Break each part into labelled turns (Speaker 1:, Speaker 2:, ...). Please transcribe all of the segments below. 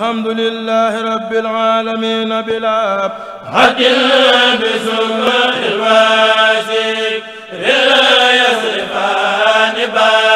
Speaker 1: الحمد لله رب العالمين بلا حق الله الواسع لا يصرفان بان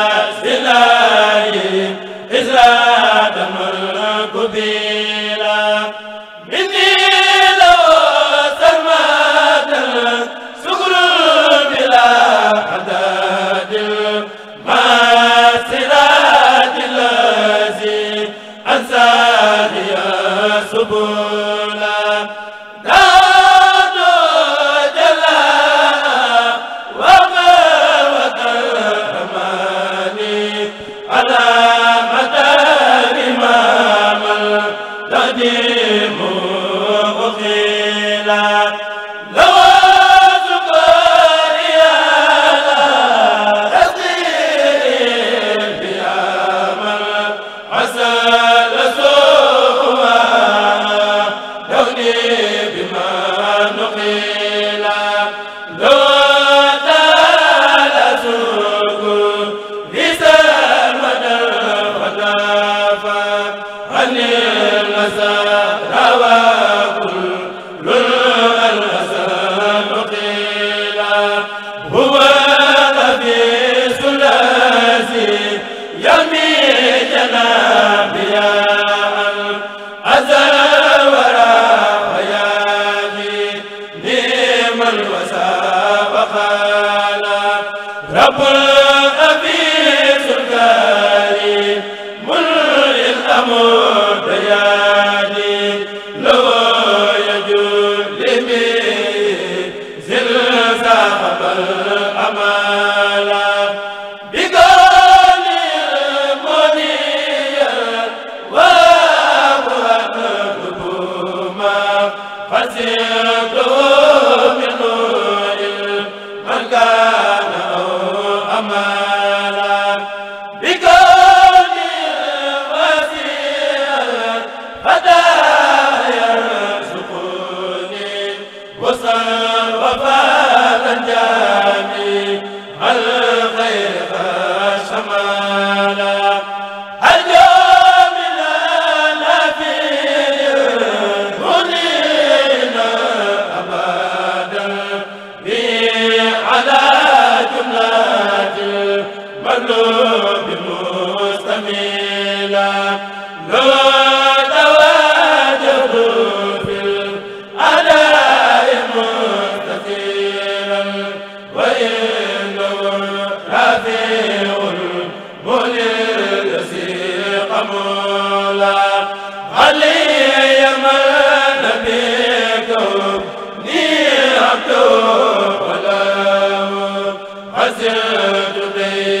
Speaker 1: kurban رب Hazreti Bey